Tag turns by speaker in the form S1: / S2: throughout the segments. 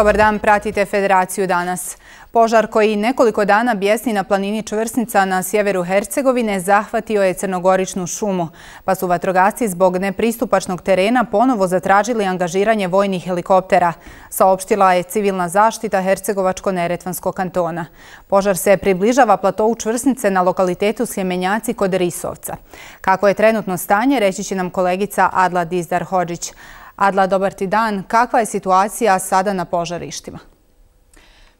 S1: Dobar dan, pratite Federaciju danas. Požar koji nekoliko dana bjesni na planini Čvrsnica na sjeveru Hercegovine zahvatio je crnogoričnu šumu, pa su vatrogasci zbog nepristupačnog terena ponovo zatražili angažiranje vojnih helikoptera. Saopštila je civilna zaštita Hercegovačko-Neretvanskog kantona. Požar se približava platovu Čvrsnice na lokalitetu Sjemenjaci kod Risovca. Kako je trenutno stanje, reći će nam kolegica Adla Dizdar-Hođić. Adla, dobar ti dan. Kakva je situacija sada na požarištima?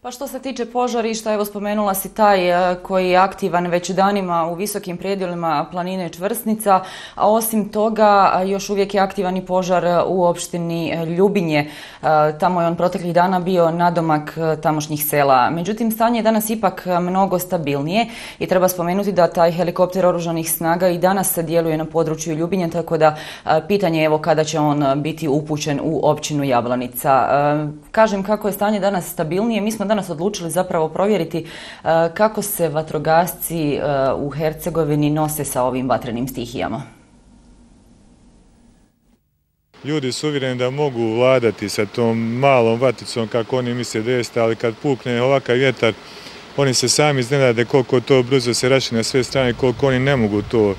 S2: Pa što se tiče požarišta, evo spomenula si taj e, koji je aktivan već danima u visokim predjelima planine Čvrsnica, a osim toga još uvijek je aktivan i požar e, u opštini e, Ljubinje. Tamo je on proteklih dana bio nadomak tamošnjih sela. Međutim, stanje je danas ipak mnogo stabilnije i treba spomenuti da taj helikopter oružanih snaga i danas se djeluje na području Ljubinje, tako da pitanje je evo kada će on biti upućen u općinu Jablanica. Kažem kako je stanje danas stabilnije, mi smo danas odlučili zapravo provjeriti e, kako se vatrogasci e, u Hercegovini nose sa ovim vatrenim stihijama.
S3: Ljudi su uvjereni da mogu vladati sa tom malom vaticom kako oni misle da jeste, ali kad pukne ovakav vjetar, oni se sami iznenade koliko to brzo se raši na sve strane, koliko oni ne mogu to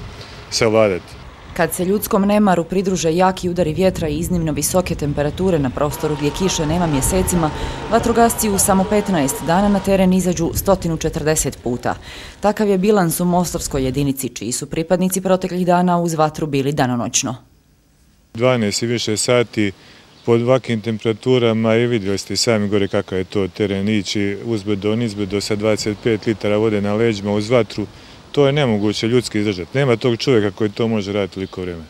S3: savladati.
S2: Kad se ljudskom nemaru pridruže jaki udari vjetra i iznimno visoke temperature na prostoru gdje kiše nema mjesecima, vatrogasci u samo 15 dana na teren izađu 140 puta. Takav je bilans u Mostovskoj jedinici, čiji su pripadnici proteklih dana uz vatru bili danonoćno.
S3: 12 i više sati pod vakim temperaturama i vidjeli ste sami gore kakav je to teren ići uzbedo, nizbedo sa 25 litara vode na leđima uz vatru to je nemoguće ljudski izdržati. Nema tog čovjeka koji to može raditi toliko vrijeme.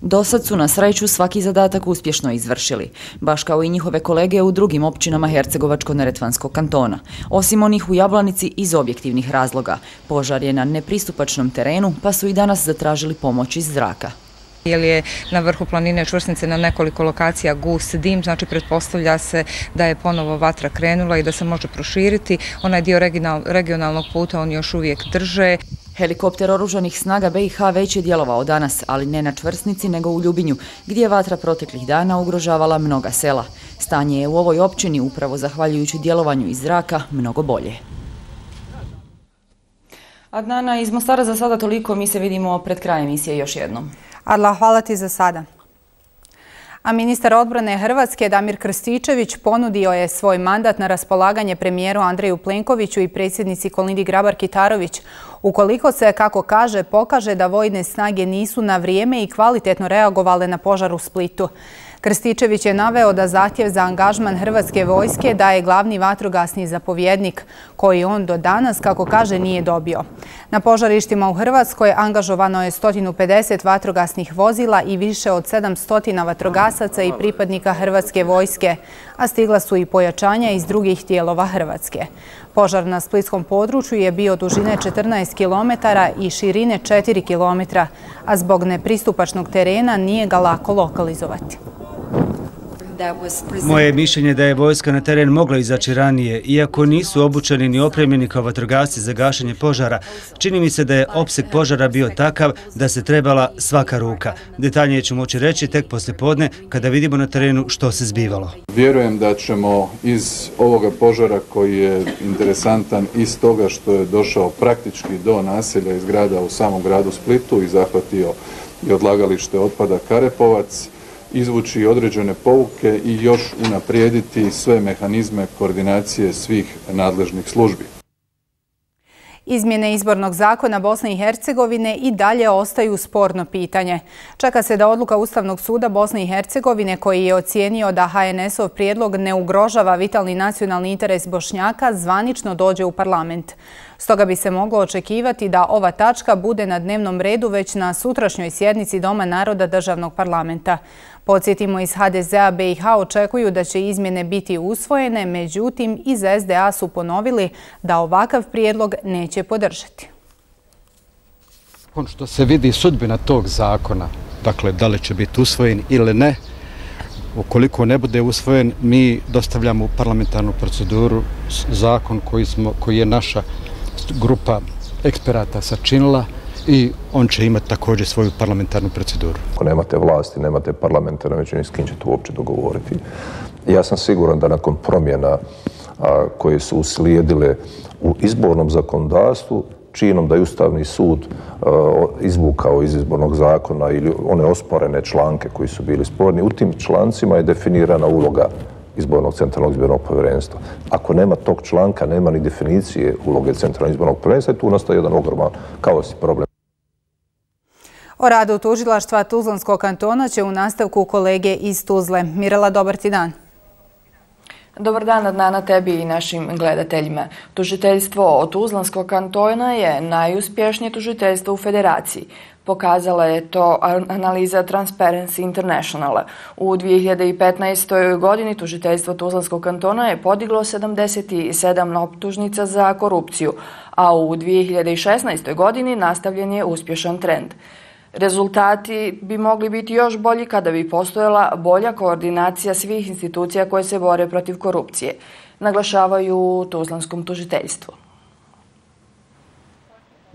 S2: Do sad su na sreću svaki zadatak uspješno izvršili, baš kao i njihove kolege u drugim općinama Hercegovačko-Neretvanskog kantona. Osim onih u Jablanici iz objektivnih razloga, požar je na nepristupačnom terenu, pa su i danas zatražili pomoć iz zraka
S4: jer je na vrhu planine čvrsnice na nekoliko lokacija gus dim, znači pretpostavlja se da je ponovo vatra krenula i da se može proširiti. Onaj dio regionalnog puta on još uvijek drže.
S2: Helikopter oružanih snaga BiH već je djelovao danas, ali ne na čvrsnici nego u Ljubinju, gdje je vatra proteklih dana ugrožavala mnoga sela. Stanje je u ovoj općini, upravo zahvaljujući djelovanju iz zraka, mnogo bolje. Adnana, iz Mostara za sada toliko, mi se vidimo pred krajem emisije još jednom.
S1: Adla, hvala ti za sada. A ministar odbrane Hrvatske Damir Krstičević ponudio je svoj mandat na raspolaganje premijeru Andreju Plenkoviću i predsjednici Kolindi Grabar-Kitarović ukoliko se, kako kaže, pokaže da vojne snage nisu na vrijeme i kvalitetno reagovale na požar u Splitu. Krstičević je naveo da zahtjev za angažman Hrvatske vojske daje glavni vatrogasni zapovjednik, koji on do danas, kako kaže, nije dobio. Na požarištima u Hrvatskoj angažovano je 150 vatrogasnih vozila i više od 700 vatrogasaca i pripadnika Hrvatske vojske, a stigla su i pojačanja iz drugih dijelova Hrvatske. Požar na splitskom području je bio dužine 14 km i širine 4 km, a zbog nepristupačnog terena nije ga lako lokalizovati.
S5: Moje mišljenje da je vojska na teren mogla izaći ranije, iako nisu obučeni ni opremljeni kao vatrogasci za gašenje požara, čini mi se da je opsek požara bio takav da se trebala svaka ruka. Detaljnije ću moći reći tek posle podne kada vidimo na terenu što se zbivalo.
S6: Vjerujem da ćemo iz ovoga požara koji je interesantan iz toga što je došao praktički do naselja iz grada u samom gradu Splitu i zahvatio i odlagalište otpada Karepovac, izvući određene pouke i još unaprijediti sve mehanizme koordinacije svih nadležnih službi.
S1: Izmjene izbornog zakona Bosne i Hercegovine i dalje ostaju sporno pitanje. Čeka se da odluka Ustavnog suda Bosne i Hercegovine koji je ocijenio da HNS-ov prijedlog ne ugrožava vitalni nacionalni interes Bošnjaka zvanično dođe u parlament. Stoga bi se moglo očekivati da ova tačka bude na dnevnom redu već na sutrašnjoj sjednici Doma naroda državnog parlamenta. Podsjetimo iz HDZ-a BiH očekuju da će izmjene biti usvojene, međutim iz SDA su ponovili da ovakav prijedlog neće podržati.
S7: Ono što se vidi sudbina tog zakona, dakle da li će biti usvojen ili ne, ukoliko ne bude usvojen, mi dostavljamo u parlamentarnu proceduru zakon koji, smo, koji je naša grupa eksperata sačinila i on će imati također svoju parlamentarnu proceduru.
S8: Ako nemate vlasti, nemate parlamentarne većine, s kim ćete uopće dogovoriti. Ja sam siguran da nakon promjena koje su uslijedile u izbornom zakonodavstvu, činom da je Ustavni sud izvukao iz izbornog zakona ili one osporene članke koji su bili sporni, u tim člancima je definirana uloga izbornog centralnog izbornog povjerenstva. Ako nema tog članka, nema ni definicije uloge centralnog izbornog povjerenstva, tu nastaje jedan ogroman kaos i problem.
S1: O radu tužilaštva Tuzlanskog kantona će u nastavku kolege iz Tuzle. Mirela, dobar ti dan.
S9: Dobar dan, Adnana, tebi i našim gledateljima. Tužiteljstvo Tuzlanskog kantona je najuspješnije tužiteljstvo u federaciji. Pokazala je to analiza Transparency Internationala. U 2015. godini tužiteljstvo Tuzlanskog kantona je podiglo 77 optužnica za korupciju, a u 2016. godini nastavljen je uspješan trend. Rezultati bi mogli biti još bolji kada bi postojala bolja koordinacija svih institucija koje se bore protiv korupcije, naglašavaju u Tuzlanskom tužiteljstvu.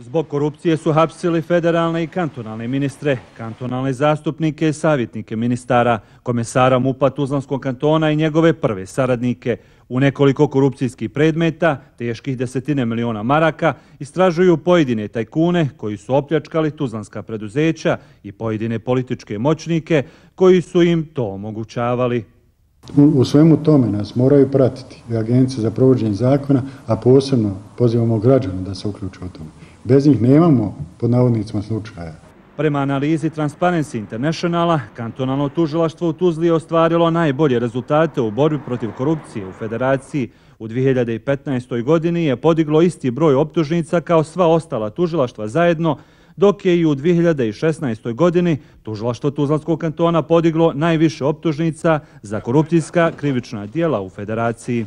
S10: Zbog korupcije su hapsili federalne i kantonalne ministre, kantonalne zastupnike i savjetnike ministara, komesara MUPA Tuzlanskog kantona i njegove prve saradnike. U nekoliko korupcijskih predmeta, teških desetine miliona maraka, istražuju pojedine tajkune koji su opljačkali Tuzlanska preduzeća i pojedine političke moćnike koji su im to omogućavali.
S11: U svemu tome nas moraju pratiti agencije za provođenje zakona, a posebno pozivamo građane da se uključu u tome. Bez njih nemamo pod navodnicima slučaja.
S10: Prema analizi Transparency Internationala, kantonalno tužilaštvo u Tuzli je ostvarilo najbolje rezultate u borbi protiv korupcije u federaciji. U 2015. godini je podiglo isti broj optužnica kao sva ostala tužilaštva zajedno, dok je i u 2016. godini tužilaštvo Tuzlanskog kantona podiglo najviše optužnica za korupcijska krivična dijela u federaciji.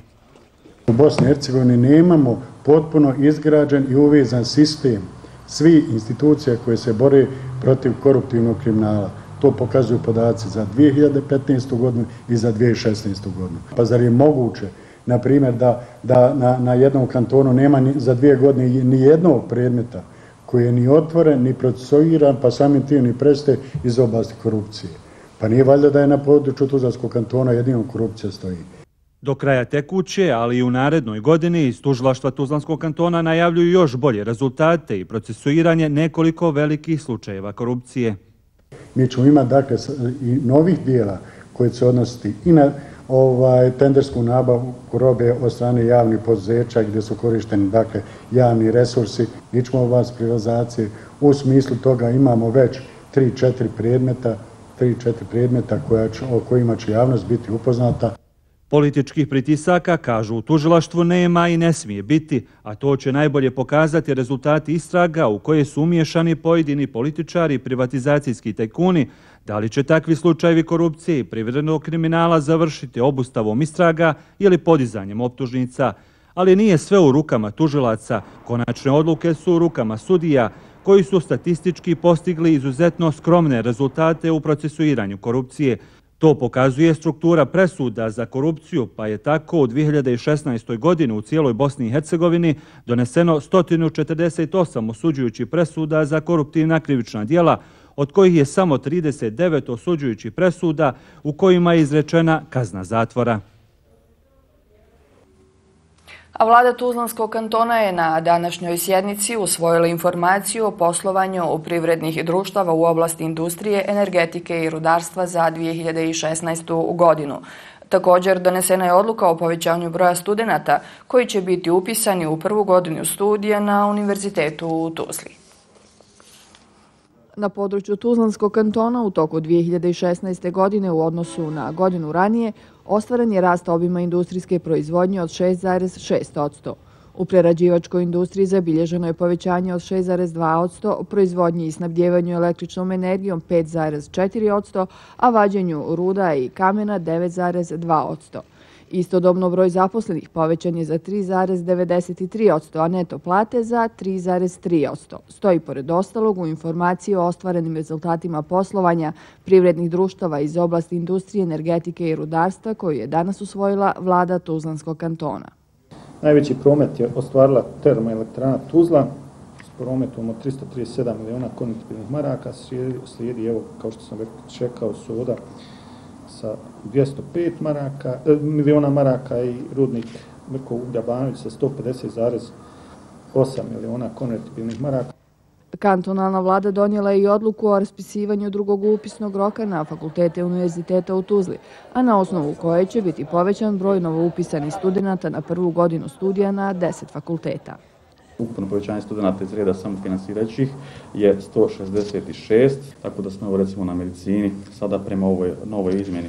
S11: U Bosni i Hercegovini nemamo potpuno izgrađen i uvezan sistem svi institucija koje se bore protiv koruptivnog kriminala. To pokazuju podaci za 2015. godinu i za 2016. godinu. Pa zar je moguće, na primjer, da, da na, na jednom kantonu nema ni, za dvije godine ni jednog predmeta koji je ni otvoren, ni procesuiran, pa samim tim ni preste iz oblasti korupcije. Pa nije valjda da je na području Tuzarskog kantona jedino korupcija stoji.
S10: Do kraja tekuće, ali i u narednoj godini, iz tužilaštva Tuzlanskog kantona najavljuju još bolje rezultate i procesuiranje nekoliko velikih slučajeva korupcije.
S11: Mi ćemo imati dakle, i novih dijela koje će odnositi i na ovaj, tendersku nabavu robe od strane javnih poduzeća gdje su korišteni dakle, javni resursi, mi ćemo vas privatizacije. U smislu toga imamo već 3-4 predmeta, 3-4 predmeta koja će, o kojima će javnost biti upoznata.
S10: Političkih pritisaka, kažu u tužilaštvu, nema i ne smije biti, a to će najbolje pokazati rezultati istraga u koje su umješani pojedini političari i privatizacijski tajkuni. Da li će takvi slučajevi korupcije i privrednog kriminala završiti obustavom istraga ili podizanjem optužnica? Ali nije sve u rukama tužilaca. Konačne odluke su u rukama sudija, koji su statistički postigli izuzetno skromne rezultate u procesuiranju korupcije. To pokazuje struktura presuda za korupciju, pa je tako u 2016. godini u cijeloj Bosni i Hercegovini doneseno 148 osuđujući presuda za koruptivna krivična dijela, od kojih je samo 39 osuđujući presuda u kojima je izrečena kazna zatvora.
S9: A vlada Tuzlanskog kantona je na današnjoj sjednici usvojila informaciju o poslovanju privrednih društava u oblasti industrije, energetike i rudarstva za 2016. godinu. Također donesena je odluka o povećanju broja studenta koji će biti upisani u prvu godinu studija na Univerzitetu u Tuzli.
S12: Na području Tuzlanskog kantona u toku 2016. godine u odnosu na godinu ranije ostvaren je rast obima industrijske proizvodnje od 6,6%. U prerađivačkoj industriji zabilježeno je povećanje od 6,2%, u proizvodnji i snabdjevanju električnom energijom 5,4%, a vađenju ruda i kamena 9,2%. Istodobno broj zaposlenih povećan je za 3,93%, a neto plate za 3,3%. Stoji pored ostalog u informaciji o ostvarenim rezultatima poslovanja privrednih društava iz oblasti industrije, energetike i rudarstva koju je danas usvojila vlada Tuzlanskog kantona.
S13: Najveći promet je ostvarila termoelektrana Tuzla s prometom od 337 miliona konektivnih maraka, slijedi, evo, kao što sam čekao, soda sa 205 maraka, eh, miliona maraka i rudnik Mrko Ugljabanović sa 150,8 miliona konvertibilnih maraka.
S12: Kantonalna vlada donijela je i odluku o raspisivanju drugog upisnog roka na fakultete univerziteta u Tuzli, a na osnovu koje će biti povećan broj novoupisanih studenta na prvu godinu studija na 10 fakulteta.
S14: Ukupno povećanje studenta iz reda samofinansirajućih je 166, tako da smo recimo na medicini sada prema ovoj novoj izmjeni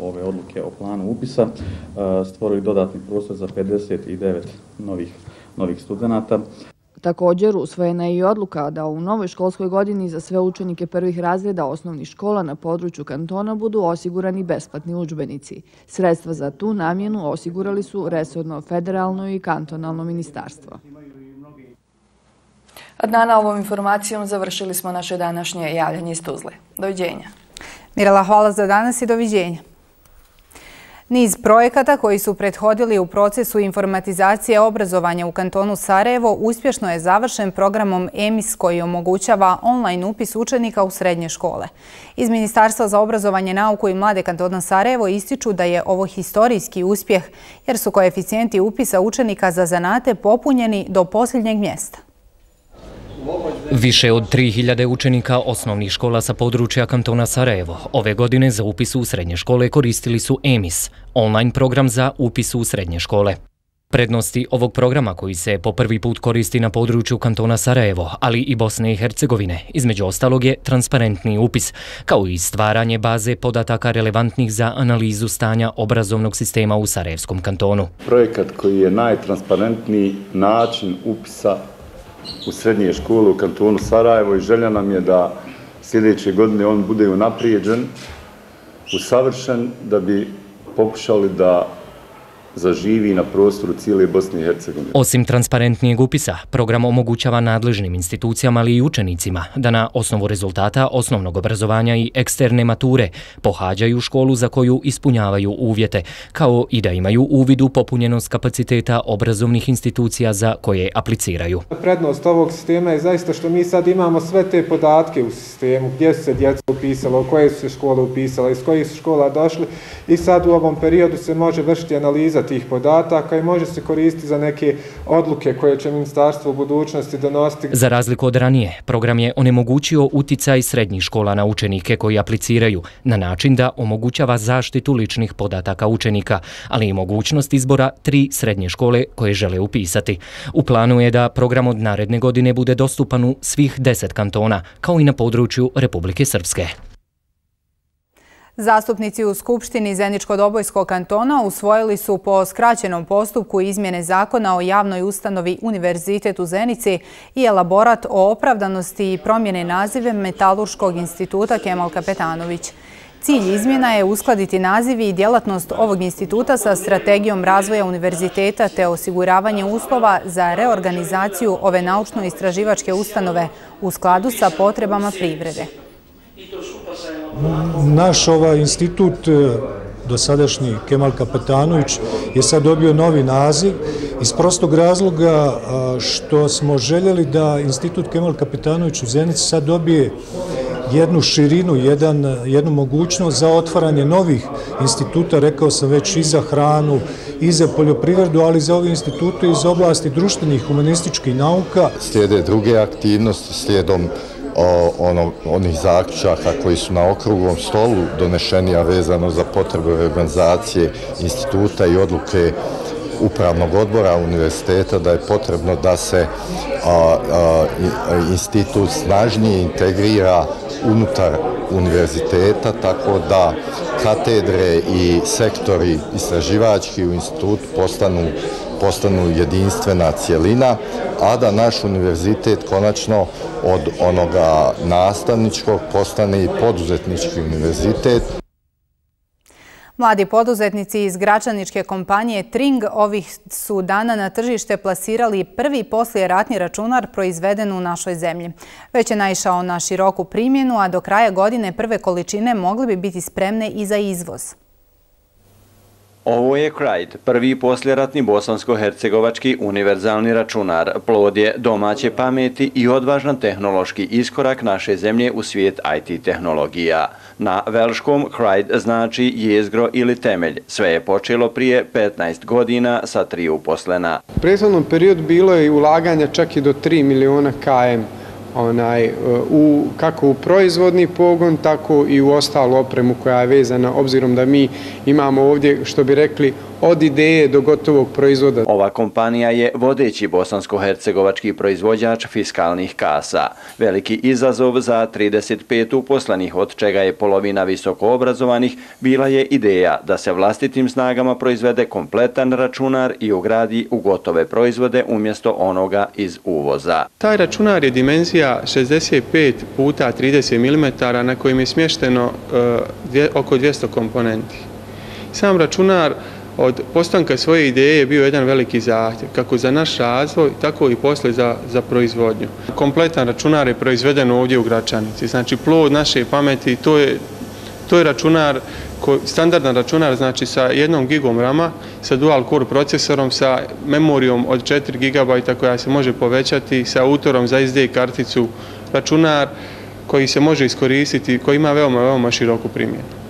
S14: ove odluke o planu upisa stvorili dodatni prostor za 59 novih, novih studenta.
S12: Također usvojena je i odluka da u novoj školskoj godini za sve učenike prvih razreda osnovnih škola na području kantona budu osigurani besplatni učbenici. Sredstva za tu namjenu osigurali su Resodno federalno i kantonalno ministarstvo.
S9: Adnana, ovom informacijom završili smo naše današnje javljanje iz Tuzle. Doviđenja.
S1: Mirela, hvala za danas i doviđenja. Niz projekata koji su prethodili u procesu informatizacije obrazovanja u kantonu Sarajevo uspješno je završen programom EMIS koji omogućava online upis učenika u srednje škole. Iz Ministarstva za obrazovanje, nauku i mlade kantona Sarajevo ističu da je ovo historijski uspjeh jer su koeficijenti upisa učenika za zanate popunjeni do posljednjeg mjesta.
S15: Više od 3000 učenika osnovnih škola sa područja kantona Sarajevo ove godine za upis u srednje škole koristili su EMIS, online program za upis u srednje škole. Prednosti ovog programa koji se po prvi put koristi na području kantona Sarajevo, ali i Bosne i Hercegovine, između ostalog je transparentni upis, kao i stvaranje baze podataka relevantnih za analizu stanja obrazovnog sistema u Sarajevskom kantonu.
S16: Projekat koji je najtransparentniji način upisa u srednje škole u kantonu Sarajevo i želja nam je da sljedeće godine on bude unaprijeđen, usavršen, da bi pokušali da zaživi na prostoru cijele Bosne i Hercegovine.
S15: Osim transparentnijeg upisa, program omogućava nadležnim institucijama ali i učenicima da na osnovu rezultata osnovnog obrazovanja i eksterne mature pohađaju školu za koju ispunjavaju uvjete, kao i da imaju uvid u popunjenost kapaciteta obrazovnih institucija za koje apliciraju.
S17: Prednost ovog sistema je zaista što mi sad imamo sve te podatke u sistemu, gdje su se djeca upisalo, koje su se škole upisale, iz kojih su škola došli i sad u ovom periodu se može vršiti analiza tih podataka i može se koristiti za neke odluke koje će ministarstvo u budućnosti donositi.
S15: Za razliku od ranije, program je onemogućio uticaj srednjih škola na učenike koji apliciraju na način da omogućava zaštitu ličnih podataka učenika, ali i mogućnost izbora tri srednje škole koje žele upisati. U planu je da program od naredne godine bude dostupan u svih deset kantona, kao i na području Republike Srpske.
S1: Zastupnici u Skupštini Zeničko-Dobojskog kantona usvojili su po skraćenom postupku izmjene zakona o javnoj ustanovi Univerzitet u Zenici i elaborat o opravdanosti i promjene nazive Metalurškog instituta Kemal Kapetanović. Cilj izmjena je uskladiti nazivi i djelatnost ovog instituta sa strategijom razvoja univerziteta te osiguravanje uslova za reorganizaciju ove naučno-istraživačke ustanove u skladu sa potrebama privrede.
S18: Naš ovaj institut, e, dosadašnji Kemal Kapetanović, je sad dobio novi naziv iz prostog razloga što smo željeli da institut Kemal Kapetanović u Zenici sad dobije jednu širinu, jedan, jednu mogućnost za otvaranje novih instituta, rekao sam već i za hranu, i za poljoprivredu, ali za ove institute iz oblasti društvenih humanističkih nauka.
S19: Slijede druge aktivnosti, slijedom o, ono, onih zaključaka koji su na okruglom stolu donešenija vezano za potrebe organizacije instituta i odluke upravnog odbora univerziteta da je potrebno da se a, a, institut snažnije integrira unutar univerziteta, tako da katedre i sektori istraživački u institutu postanu postanu jedinstvena cijelina, a da naš univerzitet konačno od onoga nastavničkog postane i poduzetnički univerzitet.
S1: Mladi poduzetnici iz građaničke kompanije Tring ovih su dana na tržište plasirali prvi poslije ratni računar proizveden u našoj zemlji. Već je naišao na široku primjenu, a do kraja godine prve količine mogli bi biti spremne i za izvoz.
S20: Ovo je Krajt, prvi posljeratni bosansko-hercegovački univerzalni računar. Plod je domaće pameti i odvažan tehnološki iskorak naše zemlje u svijet IT tehnologija. Na velškom Krajt znači jezgro ili temelj. Sve je počelo prije 15 godina sa tri uposlena.
S21: U prethodnom periodu bilo je ulaganja čak i do 3 miliona KM onaj, u, kako u proizvodni pogon, tako i u ostalu opremu koja je vezana, obzirom da mi imamo ovdje, što bi rekli, od ideje do gotovog proizvoda.
S20: Ova kompanija je vodeći bosansko-hercegovački proizvođač fiskalnih kasa. Veliki izazov za 35 uposlenih, od čega je polovina visoko obrazovanih, bila je ideja da se vlastitim snagama proizvede kompletan računar i ugradi u gotove proizvode umjesto onoga iz uvoza.
S21: Taj računar je dimenzija 65 puta 30 mm na kojim je smješteno e, oko 200 komponenti. Sam računar od postanka svoje ideje je bio jedan veliki zahtjev, kako za naš razvoj, tako i posle za, za proizvodnju. Kompletan računar je proizveden ovdje u Gračanici, znači plod naše pameti, to je, to je računar, standardan računar, znači sa jednom gigom rama, sa dual core procesorom, sa memorijom od 4 GB koja se može povećati, sa autorom za SD karticu, računar koji se može iskoristiti, koji ima veoma, veoma široku primjenu.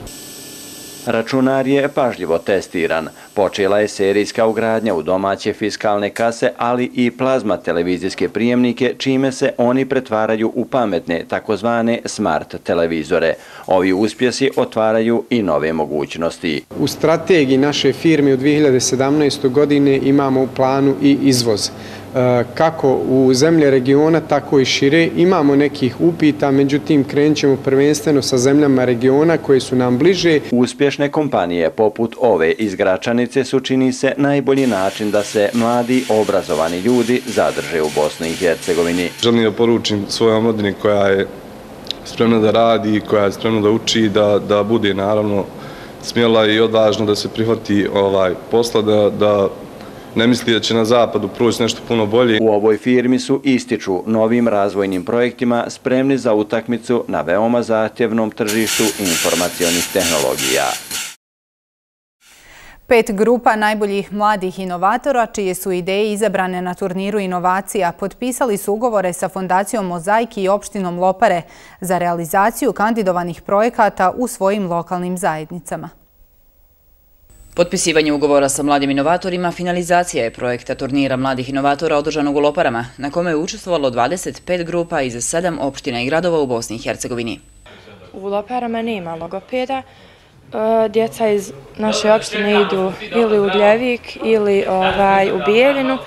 S20: Računar je pažljivo testiran. Počela je serijska ugradnja u domaće fiskalne kase, ali i plazma televizijske prijemnike, čime se oni pretvaraju u pametne, takozvane smart televizore. Ovi uspjesi otvaraju i nove mogućnosti.
S21: U strategiji naše firme u 2017. godine imamo u planu i izvoz. E, kako u zemlje regiona, tako i šire. Imamo nekih upita, međutim krenut ćemo prvenstveno sa zemljama regiona koje su nam bliže.
S20: Uspješne kompanije poput ove iz Gračanice su čini se najbolji način da se mladi obrazovani ljudi zadrže u Bosni i Hercegovini.
S6: Želim da poručim svojoj omladini koja je spremna da radi, koja je spremna da uči, da, da bude naravno smjela i odvažno da se prihvati ovaj posla, da, da ne misli da će na zapadu proći nešto puno bolje.
S20: U ovoj firmi su ističu novim razvojnim projektima spremni za utakmicu na veoma zahtjevnom tržištu informacijonih tehnologija.
S1: Pet grupa najboljih mladih inovatora, čije su ideje izabrane na turniru inovacija, potpisali su ugovore sa Fondacijom Mozaiki i opštinom Lopare za realizaciju kandidovanih projekata u svojim lokalnim zajednicama.
S2: Potpisivanje ugovora sa mladim inovatorima finalizacija je projekta turnira mladih inovatora održanog u Loparama, na kome je učestvovalo 25 grupa iz 7 opština i gradova u Bosni i Hercegovini.
S22: U Loparama nema logopeda. E, djeca iz naše opštine idu ili u Gljevik ili ovaj, u Bijeljinu.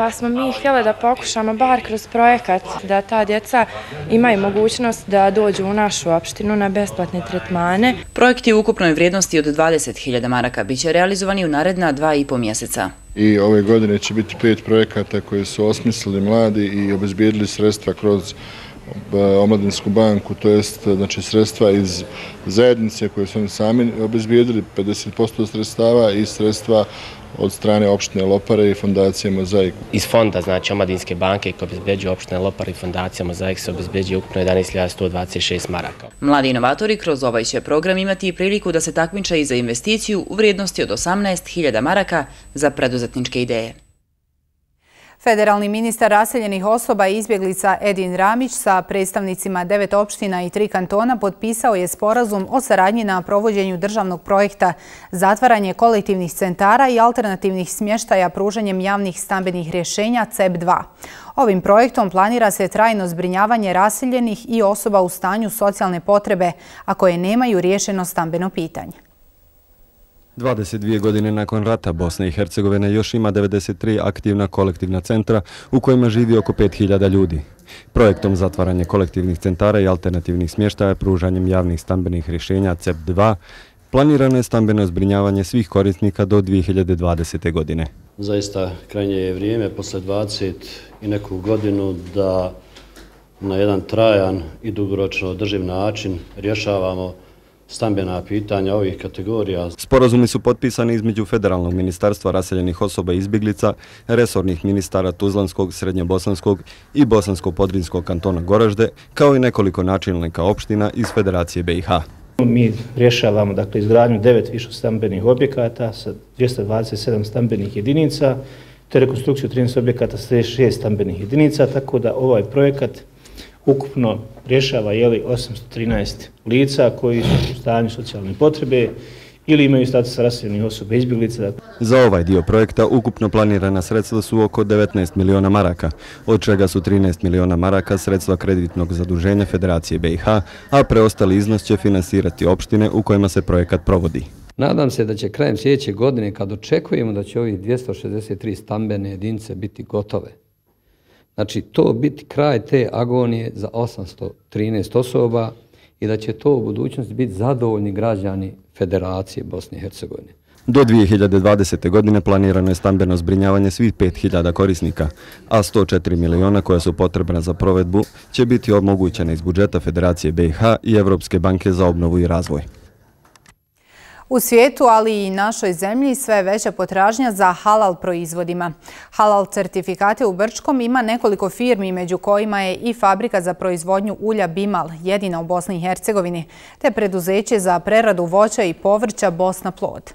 S22: Pa smo mi htjeli da pokušamo bar kroz projekat da ta djeca imaju mogućnost da dođu u našu opštinu na besplatne tretmane.
S2: Projekt je u ukupnoj vrijednosti od 20.000 maraka. Biće realizovani u naredna dva i po mjeseca.
S23: I ove godine će biti pet projekata koje su osmislili mladi i obezbijedili sredstva kroz e, omladinsku banku, to jest znači, sredstva iz zajednice koje su oni sami obezbijedili, 50% sredstava i sredstva od strane opštine Lopare i fondacije Mozaik.
S24: Iz fonda, znači Omladinske banke koje obezbeđuju opštine Lopare i fondacija Mozaik se obezbeđuje ukupno 11.126 maraka.
S2: Mladi inovatori kroz ovaj će program imati i priliku da se takmiče i za investiciju u vrijednosti od 18.000 maraka za preduzetničke ideje.
S1: Federalni ministar raseljenih osoba i izbjeglica Edin Ramić sa predstavnicima devet opština i tri kantona potpisao je sporazum o saradnji na provođenju državnog projekta Zatvaranje kolektivnih centara i alternativnih smještaja pruženjem javnih stambenih rješenja CEP2. Ovim projektom planira se trajno zbrinjavanje raseljenih i osoba u stanju socijalne potrebe, a koje nemaju rješeno stambeno pitanje.
S25: 22 godine nakon rata Bosna i Hercegovina još ima 93 aktivna kolektivna centra u kojima živi oko 5000 ljudi. Projektom zatvaranje kolektivnih centara i alternativnih smještaja pružanjem javnih stambenih rješenja CEP2 planirano je stambeno zbrinjavanje svih korisnika do 2020. godine.
S26: Zaista krajnje je vrijeme posle 20 i neku godinu da na jedan trajan i dugoročno održiv način rješavamo stambena pitanja ovih kategorija.
S25: Sporazumi su potpisani između Federalnog ministarstva raseljenih osoba i izbjeglica, resornih ministara Tuzlanskog, Srednjobosanskog i Bosansko-Podrinskog kantona Goražde, kao i nekoliko načelnika opština iz Federacije BiH.
S26: Mi rješavamo dakle, izgradnju devet višostambenih objekata sa 227 stambenih jedinica, te rekonstrukciju 13 objekata sa 6 stambenih jedinica, tako da ovaj projekat ukupno rješava jeli, 813 lica koji su u stanju socijalne potrebe ili imaju status raseljenih osoba izbjeglica.
S25: Za ovaj dio projekta ukupno planirana sredstva su oko 19 miliona maraka, od čega su 13 miliona maraka sredstva kreditnog zaduženja Federacije BiH, a preostali iznos će finansirati opštine u kojima se projekat provodi.
S27: Nadam se da će krajem sljedeće godine, kad očekujemo da će ovih 263 stambene jedinice biti gotove, znači to biti kraj te agonije za 813 osoba i da će to u budućnosti biti zadovoljni građani Federacije Bosne i Hercegovine.
S25: Do 2020. godine planirano je stambeno zbrinjavanje svih 5000 korisnika, a 104 miliona koja su potrebna za provedbu će biti omogućene iz budžeta Federacije BiH i Evropske banke za obnovu i razvoj.
S1: U svijetu, ali i našoj zemlji, sve je veća potražnja za halal proizvodima. Halal certifikate u Brčkom ima nekoliko firmi, među kojima je i fabrika za proizvodnju ulja Bimal, jedina u Bosni i Hercegovini, te preduzeće za preradu voća i povrća Bosna Plod.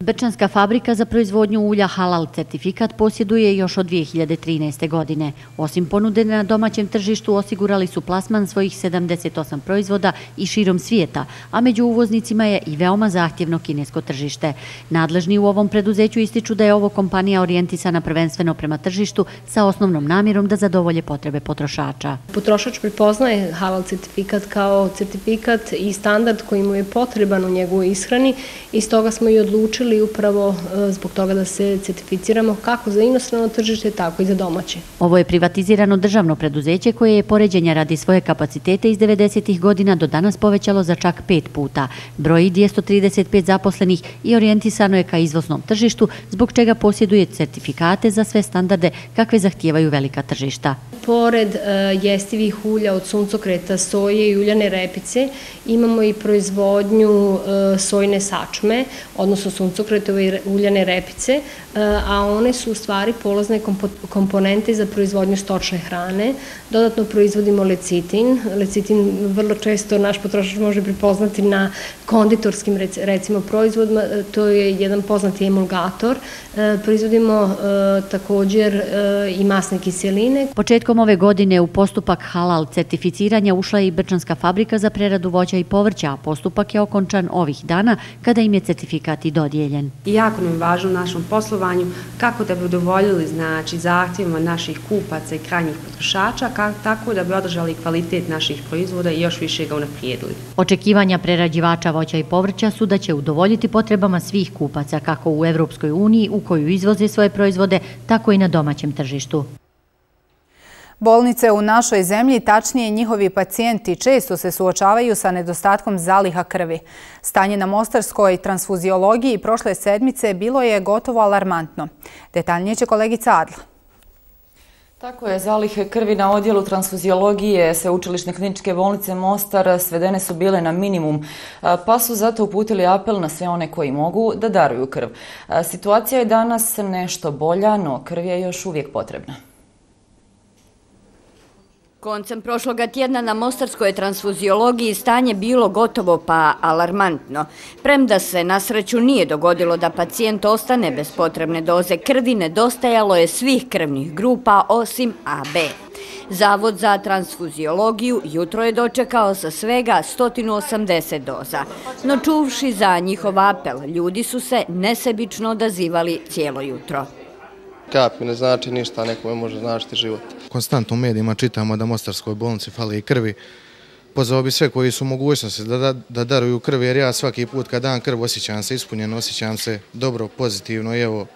S28: Brčanska fabrika za proizvodnju ulja Halal certifikat posjeduje još od 2013. godine. Osim ponude na domaćem tržištu osigurali su plasman svojih 78 proizvoda i širom svijeta, a među uvoznicima je i veoma zahtjevno kinesko tržište. Nadležni u ovom preduzeću ističu da je ovo kompanija orijentisana prvenstveno prema tržištu sa osnovnom namjerom da zadovolje potrebe potrošača.
S29: Potrošač prepoznaje Halal certifikat kao certifikat i standard koji mu je potreban u njegovoj ishrani i stoga smo i odlučili odlučili upravo e, zbog toga da se certificiramo kako za inostrano tržište, tako i za domaće.
S28: Ovo je privatizirano državno preduzeće koje je poređenja radi svoje kapacitete iz 90. godina do danas povećalo za čak pet puta. Broji 235 zaposlenih i orijentisano je ka izvoznom tržištu, zbog čega posjeduje certifikate za sve standarde kakve zahtijevaju velika tržišta.
S29: Pored e, jestivih ulja od suncokreta, soje i uljane repice, imamo i proizvodnju e, sojne sačme, odnosno suncokreta cukretove uljane repice, a one su u stvari polazne komponente za proizvodnju stočne hrane. Dodatno proizvodimo lecitin. Lecitin vrlo često naš potrošač može pripoznati na konditorskim recimo proizvodima. E, to je jedan poznati emulgator. E, proizvodimo također i masne kiseline.
S28: Početkom ove godine u postupak halal certificiranja ušla je i Brčanska fabrika za preradu voća i povrća, a postupak je okončan ovih dana kada im je certifikat i dodijeljen
S30: jako nam je važno u našom poslovanju kako da bi udovoljili znači, zahtjevima naših kupaca i krajnjih potrošača, tako da bi održali kvalitet naših proizvoda i još više ga unaprijedili.
S28: Očekivanja prerađivača voća i povrća su da će udovoljiti potrebama svih kupaca kako u Evropskoj uniji u koju izvoze svoje proizvode, tako i na domaćem tržištu.
S1: Bolnice u našoj zemlji, tačnije njihovi pacijenti, često se suočavaju sa nedostatkom zaliha krvi. Stanje na Mostarskoj transfuziologiji prošle sedmice bilo je gotovo alarmantno. Detaljnije će kolegica Adla.
S2: Tako je, zalihe krvi na odjelu transfuziologije Sveučilišne kliničke bolnice Mostar svedene su bile na minimum, pa su zato uputili apel na sve one koji mogu da daruju krv. Situacija je danas nešto bolja, no krv je još uvijek potrebna.
S28: Koncem prošloga tjedna na Mostarskoj transfuziologiji stanje bilo gotovo pa alarmantno. Premda se na sreću nije dogodilo da pacijent ostane bez potrebne doze krvi, nedostajalo je svih krvnih grupa osim AB. Zavod za transfuziologiju jutro je dočekao sa svega 180 doza. No čuvši za njihov apel, ljudi su se nesebično odazivali cijelo jutro
S31: kap mi ne znači ništa, nekome može značiti život.
S14: Konstantno u medijima čitamo da Mostarskoj bolnici fali i krvi. Pozvao bi sve koji su mogućnosti da, da, da daruju krvi, jer ja svaki put kad dan krv osjećam se ispunjeno, osjećam se dobro, pozitivno i evo,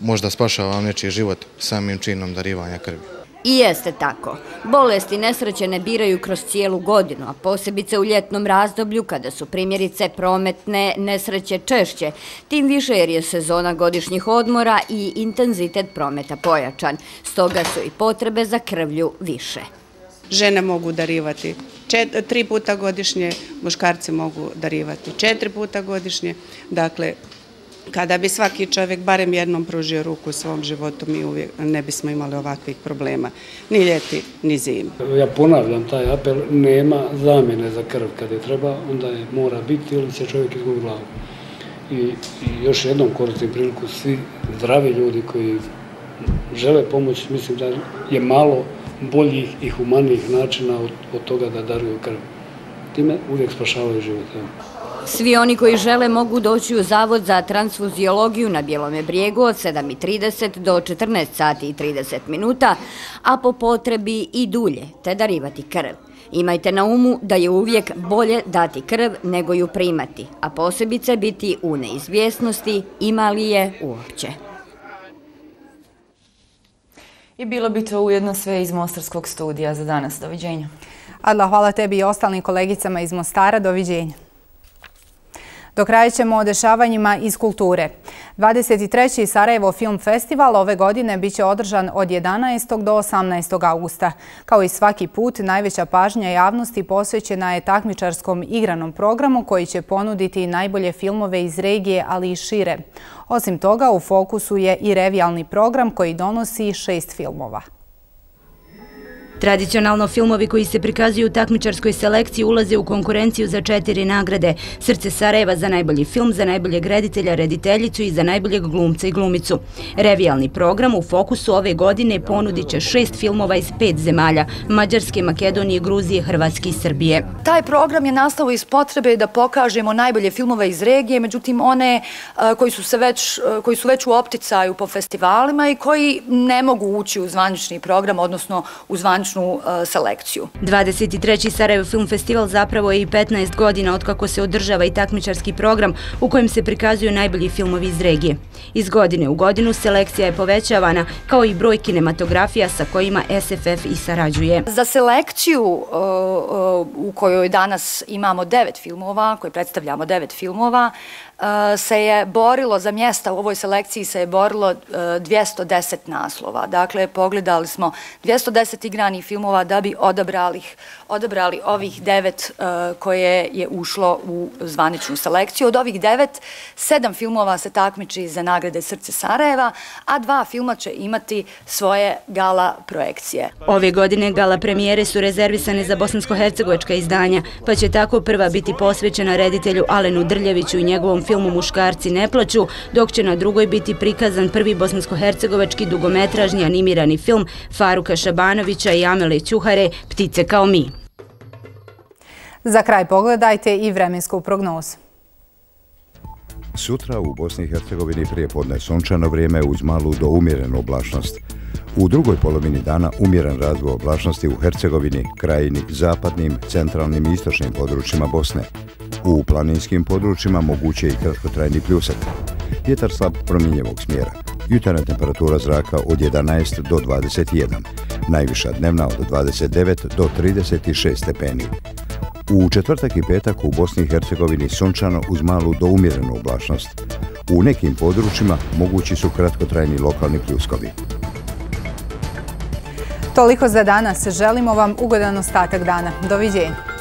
S14: možda spašavam nečiji život samim činom darivanja krvi.
S28: I jeste tako. Bolesti nesreće ne biraju kroz cijelu godinu, a posebice u ljetnom razdoblju kada su primjerice prometne nesreće češće, tim više jer je sezona godišnjih odmora i intenzitet prometa pojačan. Stoga su i potrebe za krvlju više.
S32: Žene mogu darivati tri puta godišnje, muškarci mogu darivati četiri puta godišnje. Dakle, Kada bi svaki čovjek barem jednom pružio ruku u svom životu, mi uvijek ne bismo imali ovakvih problema. Ni ljeti, ni zim.
S33: Ja ponavljam taj apel, nema zamjene za krv. Kad je treba, onda je mora biti ili će čovjek izgubi glavu. I, I još jednom koristim priliku, svi zdravi ljudi koji žele pomoći, mislim da je malo boljih i humanijih načina od, od toga da daruju krv. Time uvijek spašavaju život.
S34: Svi oni koji žele mogu doći u Zavod za transfuziologiju na Bijelome brijegu od 7.30 do 14 sati i 30 minuta, a po potrebi i dulje, te darivati krv. Imajte na umu da je uvijek bolje dati krv nego ju primati, a posebice biti u neizvjesnosti ima li je uopće.
S35: I bilo bi to ujedno sve iz Mostarskog studija za danas. Doviđenja.
S1: Adla, hvala tebi i ostalim kolegicama iz Mostara. Doviđenja. Do kraja ćemo o dešavanjima iz kulture. 23. Sarajevo Film Festival ove godine biće održan od 11. do 18. augusta. Kao i svaki put, najveća pažnja javnosti posvećena je takmičarskom igranom programu koji će ponuditi najbolje filmove iz regije, ali i šire. Osim toga, u fokusu je i revijalni program koji donosi šest filmova.
S36: Tradicionalno filmovi koji se prikazuju u takmičarskoj selekciji ulaze u konkurenciju za četiri nagrade. Srce Sarajeva za najbolji film, za najboljeg reditelja, rediteljicu i za najboljeg glumca i glumicu. Revijalni program u fokusu ove godine ponudit će šest filmova iz pet zemalja. Mađarske, Makedonije, Gruzije, Hrvatske i Srbije.
S37: Taj program je nastao iz potrebe da pokažemo najbolje filmove iz regije, međutim one e, koji su, se već, e, koji su već u opticaju po festivalima i koji ne mogu ući u zvanični program, odnosno u zvanični konačnu uh, selekciju.
S36: 23. Sarajevo Film Festival zapravo je i 15 godina od kako se održava i takmičarski program u kojem se prikazuju najbolji filmovi iz regije. Iz godine u godinu selekcija je povećavana kao i broj kinematografija sa kojima SFF i sarađuje.
S37: Za selekciju uh, uh, u kojoj danas imamo devet filmova, koje predstavljamo devet filmova, se je borilo za mjesta u ovoj selekciji se je borilo e, 210 naslova. Dakle, pogledali smo 210 igranih filmova da bi odabrali, odabrali ovih devet e, koje je ušlo u zvaničnu selekciju. Od ovih devet, sedam filmova se takmiči za nagrade Srce Sarajeva, a dva filma će imati svoje gala projekcije.
S36: Ove godine gala premijere su rezervisane za bosansko-hercegovačka izdanja, pa će tako prva biti posvećena reditelju Alenu Drljeviću i njegovom filmu Muškarci ne plaću, dok će na drugoj biti prikazan prvi bosansko-hercegovački dugometražni animirani film Faruka Šabanovića i Amele Ćuhare Ptice kao mi.
S1: Za kraj pogledajte i vremensku prognozu.
S38: Sutra u Bosni i Hercegovini prije podne sunčano vrijeme uz malu do umjerenu oblačnost. U drugoj polovini dana umjeren razvoj oblačnosti u Hercegovini, krajini, zapadnim, centralnim i istočnim područjima Bosne. U planinskim područjima moguće je i kratkotrajni pljusak. Vjetar slab promjenjivog smjera. Jutarna temperatura zraka od 11 do 21. Najviša dnevna od 29 do 36 stepeni. U četvrtak i petak u Bosni i Hercegovini sunčano uz malu do umjerenu oblačnost. U nekim područjima mogući su kratkotrajni lokalni pljuskovi.
S1: Toliko za danas. Želimo vam ugodan ostatak dana. Doviđenja.